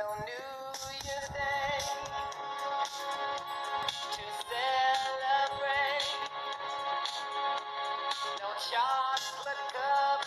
No New Year's Day to celebrate. No chocolate cup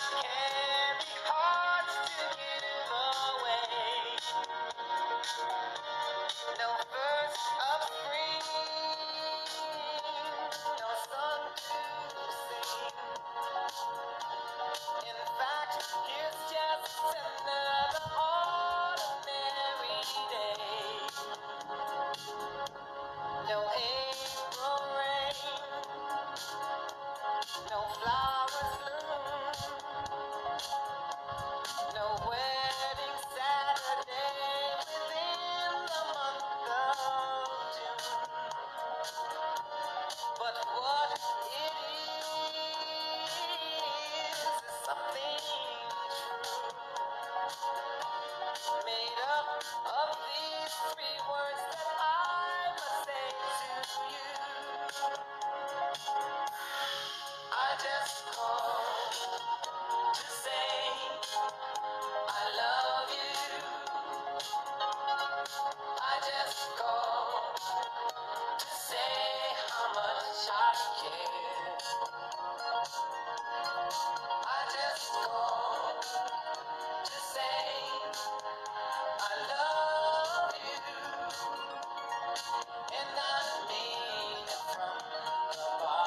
But what it is is something true, made up of these three words that I must say to you. I just called nothing from the bottom.